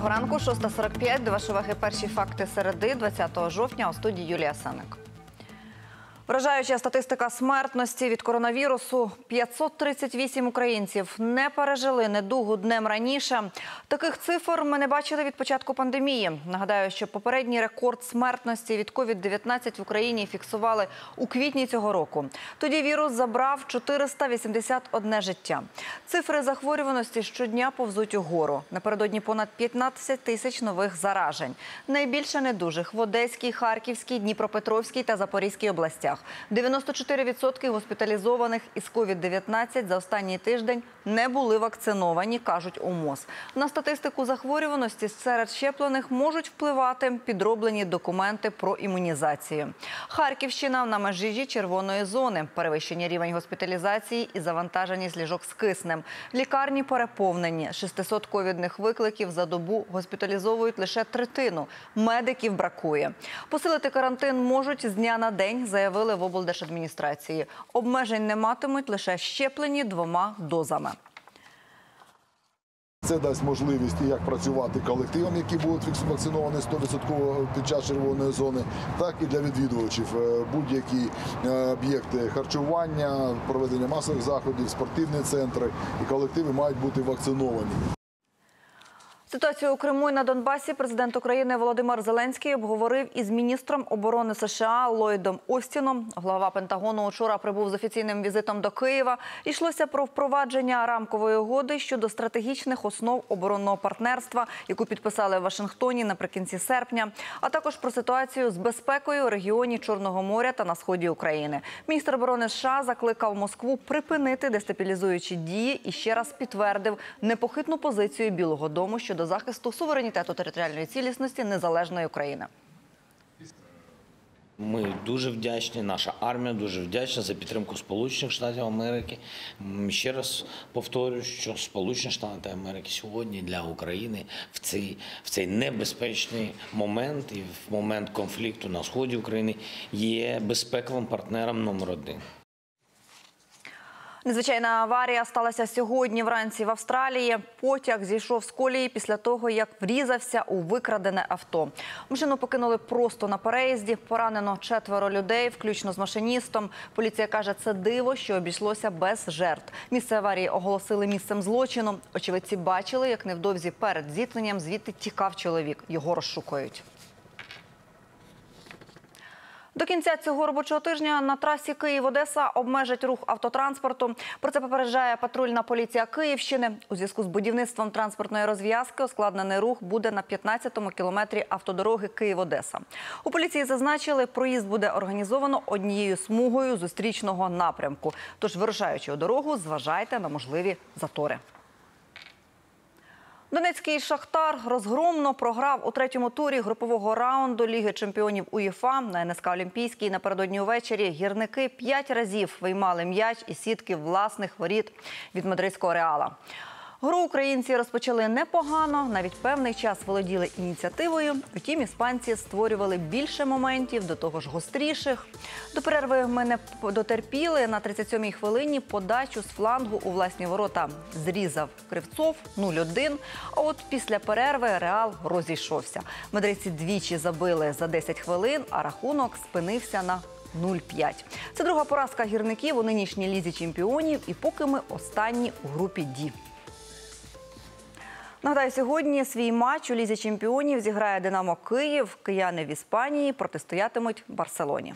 ранку, 6.45. До вашої уваги перші факти середи 20 жовтня у студії Юлія Саник. Вражаюча статистика смертності від коронавірусу. 538 українців не пережили недугу днем раніше. Таких цифр ми не бачили від початку пандемії. Нагадаю, що попередній рекорд смертності від COVID-19 в Україні фіксували у квітні цього року. Тоді вірус забрав 481 життя. Цифри захворюваності щодня повзуть угору. Напередодні понад 15 тисяч нових заражень. Найбільше недужих в Одеській, Харківській, Дніпропетровській та Запорізькій областях. 94% госпіталізованих із COVID-19 за останній тиждень не були вакциновані, кажуть у МОЗ. На статистику захворюваності серед щеплених можуть впливати підроблені документи про імунізацію. Харківщина на межі червоної зони, перевищення рівень госпіталізації і завантаженість ліжок з киснем. Лікарні переповнені. 600 ковідних викликів за добу госпіталізовують лише третину. Медиків бракує. Посилити карантин можуть з дня на день, заявили в облдержадміністрації. Обмежень не матимуть лише щеплені двома дозами. Це дасть можливість як працювати колективам, які будуть вакциновані 100% під час червоної зони, так і для відвідувачів. Е, Будь-які е, об'єкти харчування, проведення масових заходів, спортивні центри і колективи мають бути вакциновані. Ситуацію у Криму і на Донбасі президент України Володимир Зеленський обговорив із міністром оборони США Ллойдом Остіном. Глава Пентагону учора прибув з офіційним візитом до Києва. Йшлося про впровадження рамкової угоди щодо стратегічних основ оборонного партнерства, яку підписали в Вашингтоні наприкінці серпня, а також про ситуацію з безпекою у регіоні Чорного моря та на сході України. Міністр оборони США закликав Москву припинити дестабілізуючі дії і ще раз підтвердив непохитну позицію Білого Дому щодо захисту суверенітету територіальної цілісності незалежної України. Ми дуже вдячні, наша армія дуже вдячна за підтримку Сполучених Штатів Америки. Ще раз повторюю, що Сполучені Штати Америки сьогодні для України в цей, в цей небезпечний момент і в момент конфлікту на сході України є безпековим партнером номер один. Незвичайна аварія сталася сьогодні вранці в Австралії. Потяг зійшов з колії після того, як врізався у викрадене авто. Машину покинули просто на переїзді. Поранено четверо людей, включно з машиністом. Поліція каже, це диво, що обійшлося без жертв. Місце аварії оголосили місцем злочину. Очевидці бачили, як невдовзі перед зіткненням звідти тікав чоловік. Його розшукують. До кінця цього робочого тижня на трасі Київ-Одеса обмежать рух автотранспорту. Про це попереджає патрульна поліція Київщини. У зв'язку з будівництвом транспортної розв'язки ускладнений рух буде на 15-му кілометрі автодороги Київ-Одеса. У поліції зазначили, проїзд буде організовано однією смугою зустрічного напрямку. Тож, вирушаючи у дорогу, зважайте на можливі затори. Донецький шахтар розгромно програв у третьому турі групового раунду Ліги чемпіонів УЄФА на НСК Олімпійській напередодні увечері. Гірники п'ять разів виймали м'яч із сітки власних воріт від мадридського реала. Гру українці розпочали непогано, навіть певний час володіли ініціативою. Втім, іспанці створювали більше моментів, до того ж гостріших. До перерви ми не дотерпіли. На 37-й хвилині подачу з флангу у власні ворота зрізав Кривцов 0-1. А от після перерви Реал розійшовся. Мадридці двічі забили за 10 хвилин, а рахунок спинився на 0-5. Це друга поразка гірників у нинішній лізі чемпіонів. І поки ми останні у групі Ді. Нагадаю, сьогодні свій матч у лізі чемпіонів зіграє Динамо Київ. Кияни в Іспанії протистоятимуть Барселоні.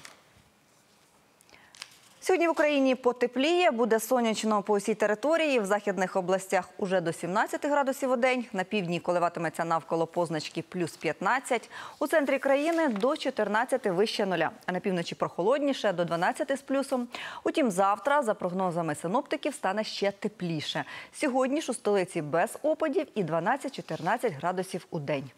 Сьогодні в Україні потепліє, буде сонячно по усій території. В західних областях уже до 17 градусів у день. На півдні коливатиметься навколо позначки плюс 15. У центрі країни до 14 вище нуля. А на півночі прохолодніше до 12 з плюсом. Утім, завтра, за прогнозами синоптиків, стане ще тепліше. Сьогодні ж у столиці без опадів і 12-14 градусів у день.